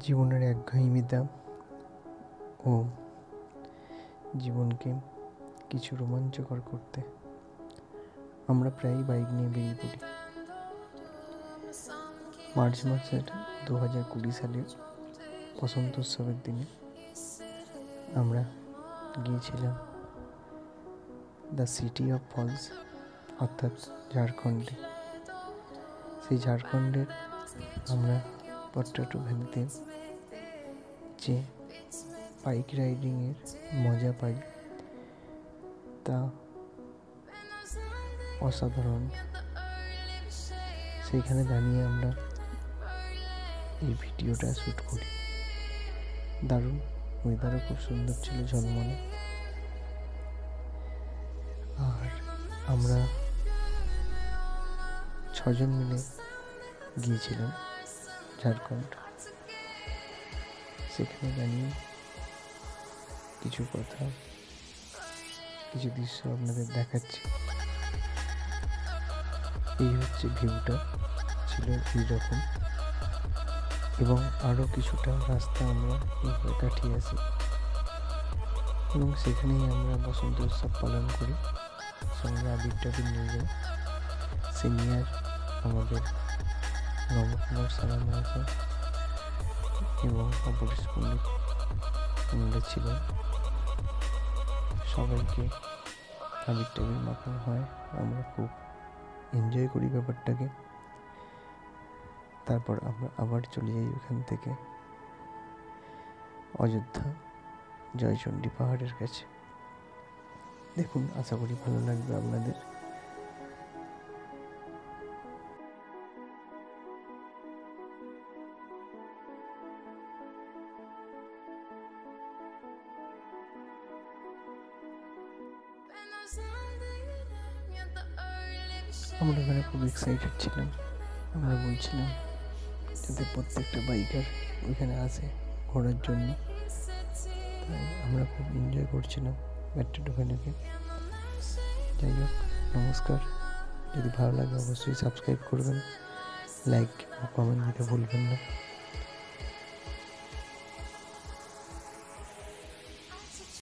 জীবনের এক একঘেয়েমিতা ও জীবনকে কিছু রোমাঞ্চকর করতে আমরা প্রায়ই বাইক নিয়ে বেরিয়ে পড়ি। মার্চ মাসের দু হাজার কুড়ি সালের বসন্ত উৎসবের দিনে আমরা গিয়েছিলাম দ্য সিটি অফ ফলস, অর্থাৎ ঝাড়খণ্ডে। সেই ঝাড়খণ্ডের আমরা পট্টাটু ভ্যালিতে যে বাইক রাইডিংয়ের মজা পাই। তা অসাধারণ। সেইখানে দাঁড়িয়ে আমরা এই ভিডিওটা শ্যুট করি। দারুণ। ওয়েদারও খুব সুন্দর ছিল ঝলমলে। আর আমরা ছজন মিলে গিয়েছিলাম। ঝাড়খণ্ড। সেখানে দাঁড়িয়ে কিছু কথা, কিছু দৃশ্য আপনাদের দেখাচ্ছি। এই হচ্ছে ভিউটা, ছিল এইরকম। এবং আরও কিছুটা রাস্তা আমরা এইভাবে কাটিয়ে আসি। এবং সেখানেই আমরা বসন্ত উৎসব পালন করি। সঙ্গে আবির টাবির নিয়ে যাই। সিনিয়র আমাদের নবকুমার মহাশয় এবং অপরেশ পণ্ডিত ছিলেন সবাইকে আবির টাবির মাখানো হয় আমরা খুব এনজয় করি ব্যাপারটাকে। তারপর আমরা আবার চলে যাই ওখান থেকে। অযোধ্যা জয়চণ্ডী পাহাড়ের কাছে। দেখুন, আশা করি ভালো লাগবে আপনাদের। আমরা ওখানে খুব এক্সাইটেড ছিলাম। আমরা বলছিলাম যাতে প্রত্যেকটা বাইকার ওইখানে আসে ঘোরার জন্য। তাই আমরা খুব এনজয় করছিলাম ব্যাটটা ওখানে যাই হোক, নমস্কার। যদি ভালো লাগে অবশ্যই সাবস্ক্রাইব করবেন লাইক কমেন্ট দিতে ভুলবেন না।